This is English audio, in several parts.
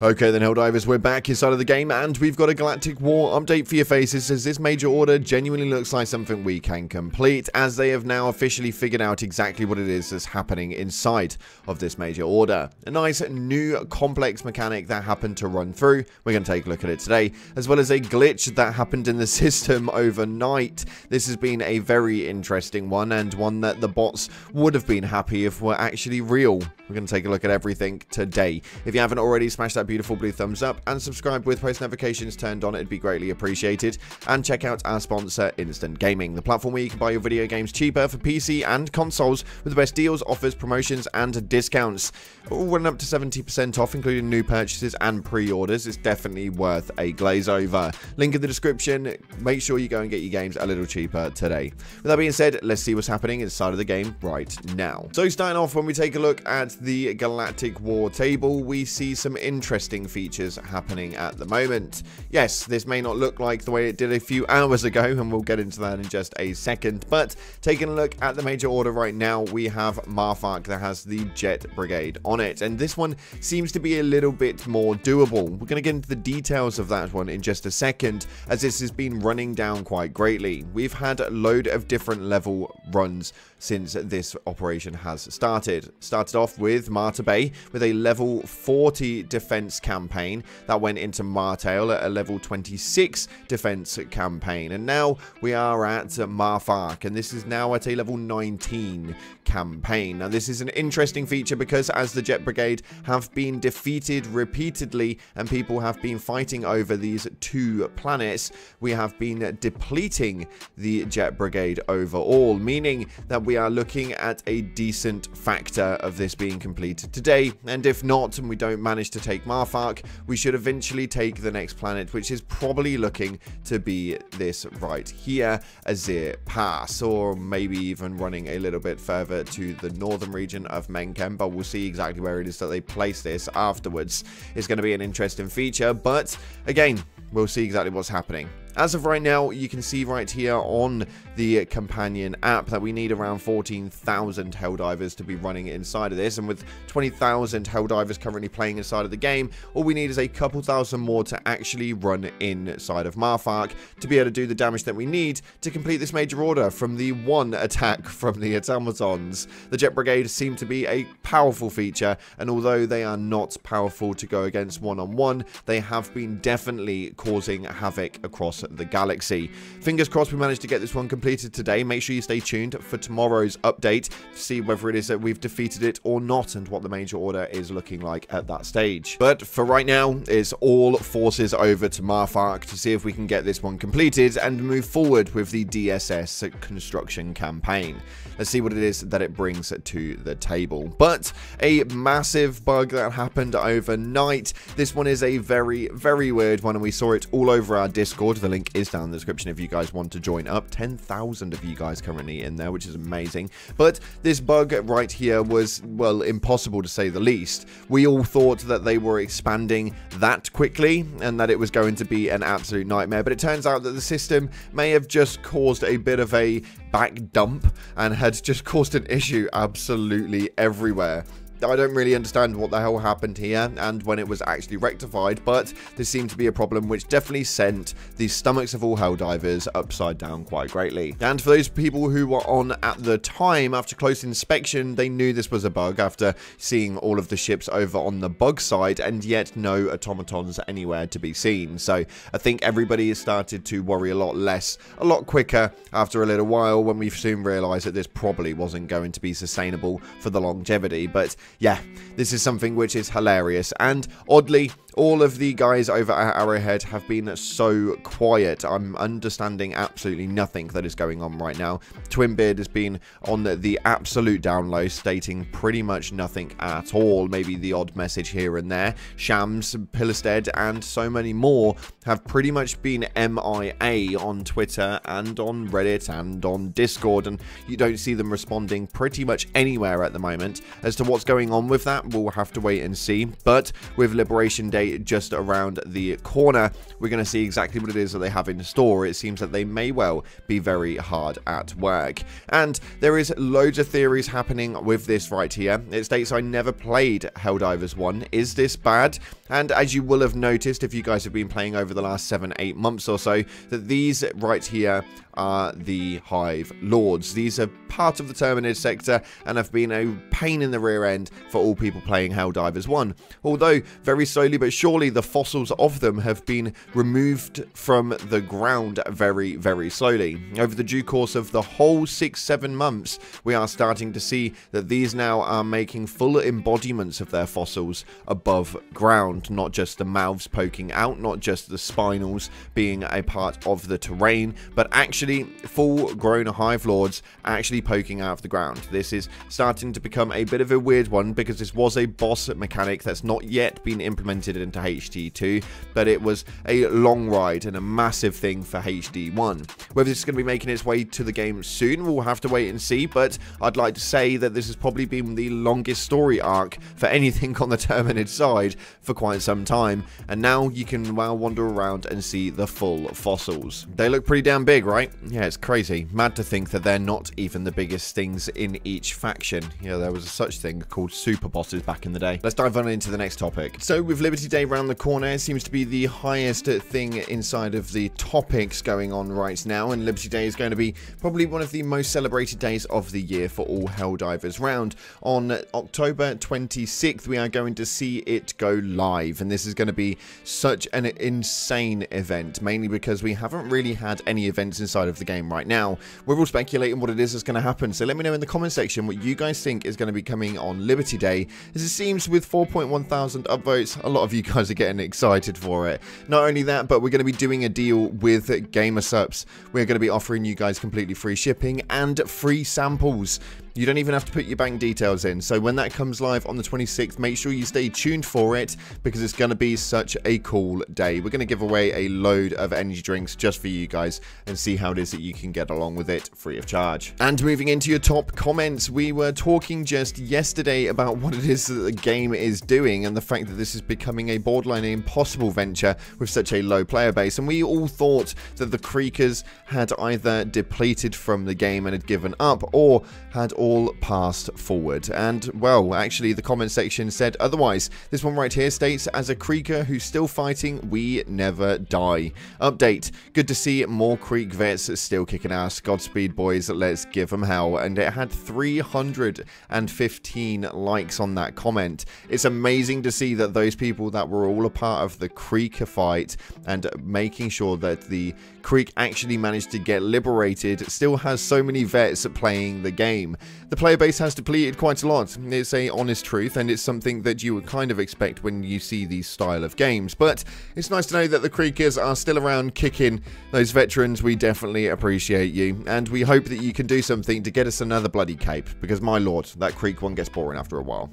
Okay then Helldivers, we're back inside of the game and we've got a Galactic War update for your faces as this major order genuinely looks like something we can complete as they have now officially figured out exactly what it is that's happening inside of this major order. A nice new complex mechanic that happened to run through, we're going to take a look at it today, as well as a glitch that happened in the system overnight. This has been a very interesting one and one that the bots would have been happy if were actually real. We're going to take a look at everything today. If you haven't already, smash that beautiful blue thumbs up and subscribe with post notifications turned on. It'd be greatly appreciated. And check out our sponsor, Instant Gaming, the platform where you can buy your video games cheaper for PC and consoles with the best deals, offers, promotions, and discounts. All running up to 70% off, including new purchases and pre-orders. It's definitely worth a glaze over. Link in the description. Make sure you go and get your games a little cheaper today. With that being said, let's see what's happening inside of the game right now. So starting off, when we take a look at the Galactic War table, we see some interesting features happening at the moment. Yes, this may not look like the way it did a few hours ago, and we'll get into that in just a second, but taking a look at the major order right now, we have Marfark that has the Jet Brigade on it, and this one seems to be a little bit more doable. We're going to get into the details of that one in just a second, as this has been running down quite greatly. We've had a load of different level runs since this operation has started. Started off with Matar Bay with a level 40 defense campaign that went into Martale at a level 26 defense campaign. And now we are at Marfark and this is now at a level 19 campaign. Now this is an interesting feature because as the Jet Brigade have been defeated repeatedly and people have been fighting over these two planets, we have been depleting the Jet Brigade overall, meaning that we are looking at a decent factor of this being completed today, and if not, and we don't manage to take Marfark, we should eventually take the next planet, which is probably looking to be this right here, Aesir Pass, or maybe even running a little bit further to the northern region of Menkent, but we'll see exactly where it is that they place this afterwards. It's going to be an interesting feature, but again, we'll see exactly what's happening. As of right now, you can see right here on the companion app that we need around 14,000 Helldivers to be running inside of this. And with 20,000 Helldivers currently playing inside of the game, all we need is a couple thousand more to actually run inside of Marfark to be able to do the damage that we need to complete this major order from the one attack from the automatons. The Jet Brigade seem to be a powerful feature, and although they are not powerful to go against one-on-one, -on -one, they have been definitely causing havoc across the galaxy. Fingers crossed we managed to get this one completed today. Make sure you stay tuned for tomorrow's update to see whether it is that we've defeated it or not and what the major order is looking like at that stage. But for right now, it's all forces over to Marfark to see if we can get this one completed and move forward with the DSS construction campaign. Let's see what it is that it brings to the table. But a massive bug that happened overnight. This one is a very, very weird one and we saw it all over our Discord. The link is down in the description if you guys want to join up. 10,000 of you guys currently in there, which is amazing. But this bug right here was, well, impossible to say the least. We all thought that they were expanding that quickly and that it was going to be an absolute nightmare. But it turns out that the system may have just caused a bit of a back dump and had just caused an issue absolutely everywhere. I don't really understand what the hell happened here and when it was actually rectified, but this seemed to be a problem which definitely sent the stomachs of all Helldivers upside down quite greatly. And for those people who were on at the time, after close inspection, they knew this was a bug after seeing all of the ships over on the bug side and yet no automatons anywhere to be seen. So I think everybody has started to worry a lot less, a lot quicker after a little while when we soon realised that this probably wasn't going to be sustainable for the longevity. But yeah, this is something which is hilarious. And oddly, all of the guys over at Arrowhead have been so quiet. I'm understanding absolutely nothing that is going on right now. Twinbeard has been on the absolute down low, stating pretty much nothing at all. Maybe the odd message here and there. Shams, Pilestedt, and so many more have pretty much been MIA on Twitter and on Reddit and on Discord, and you don't see them responding pretty much anywhere at the moment. As to what's going on with that, we'll have to wait and see. But with Liberation Day just around the corner, we're going to see exactly what it is that they have in store. It seems that they may well be very hard at work. And there is loads of theories happening with this right here. It states I never played Helldivers 1. Is this bad? And as you will have noticed if you guys have been playing over the last 7-8 months or so, that these right here are the Hive Lords. These are part of the Terminid sector and have been a pain in the rear end for all people playing Helldivers 1. Although, very slowly but surely, the fossils of them have been removed from the ground very, very slowly. Over the due course of the whole 6-7 months, we are starting to see that these now are making full embodiments of their fossils above ground, not just the mouths poking out, not just the spinals being a part of the terrain, but actually full grown Hive Lords actually poking out of the ground. This is starting to become a bit of a weird one because this was a boss mechanic that's not yet been implemented into HD2, but it was a long ride and a massive thing for HD1. Whether this is going to be making its way to the game soon, we'll have to wait and see, but I'd like to say that this has probably been the longest story arc for anything on the Terminid side for quite some time, and now you can well wander around and see the full fossils. They look pretty damn big, right? Yeah, it's crazy. Mad to think that they're not even the biggest things in each faction. Yeah, there was a such thing called super bosses back in the day. Let's dive on into the next topic. So with Liberty Day around the corner, it seems to be the highest thing inside of the topics going on right now, and Liberty Day is going to be probably one of the most celebrated days of the year for all Helldivers round. On October 26th, we are going to see it go live, and this is going to be such an insane event, mainly because we haven't really had any events inside of the game right now. We're all speculating what it is that's going to happen, so let me know in the comment section what you guys think is going to be coming on Liberty Day, as it seems with 4.1 thousand upvotes, a lot of you guys are getting excited for it. Not only that, but we're going to be doing a deal with GamerSupps. We're going to be offering you guys completely free shipping and free samples. You don't even have to put your bank details in. So when that comes live on the 26th, make sure you stay tuned for it because it's going to be such a cool day. We're going to give away a load of energy drinks just for you guys and see how it is that you can get along with it free of charge. And moving into your top comments, we were talking just yesterday about what it is that the game is doing and the fact that this is becoming a borderline impossible venture with such a low player base. And we all thought that the Creekers had either depleted from the game and had given up or had all all passed forward. And, well, actually, the comment section said otherwise. This one right here states, as a Creeker who's still fighting, we never die. Update, good to see more Creek vets still kicking ass. Godspeed, boys, let's give them hell. And it had 315 likes on that comment. It's amazing to see that those people that were all a part of the Creeker fight and making sure that the Creek actually managed to get liberated still has so many vets playing the game. The player base has depleted quite a lot, it's a honest truth and it's something that you would kind of expect when you see these style of games, but it's nice to know that the Creekers are still around kicking those veterans, we definitely appreciate you, and we hope that you can do something to get us another bloody cape, because my lord, that Creek one gets boring after a while.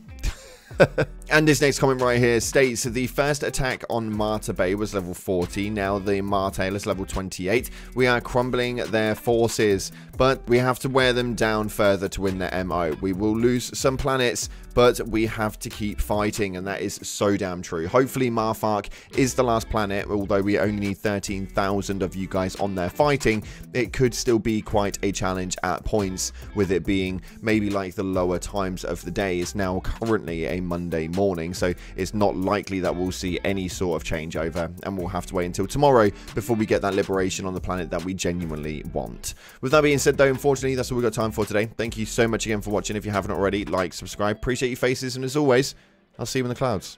and this next comment right here states the first attack on Matar Bay was level 40, now the Martale is level 28. We are crumbling their forces, but we have to wear them down further to win their MO. We will lose some planets, but we have to keep fighting, and that is so damn true. Hopefully Marfark is the last planet, although we only need 13,000 of you guys on there fighting, it could still be quite a challenge at points, with it being maybe like the lower times of the day. It's now currently a Monday morning, so it's not likely that we'll see any sort of changeover, and we'll have to wait until tomorrow before we get that liberation on the planet that we genuinely want. With that being said though, unfortunately, that's all we've got time for today. Thank you so much again for watching. If you haven't already, like, subscribe. Appreciate your faces, and as always, I'll see you in the clouds.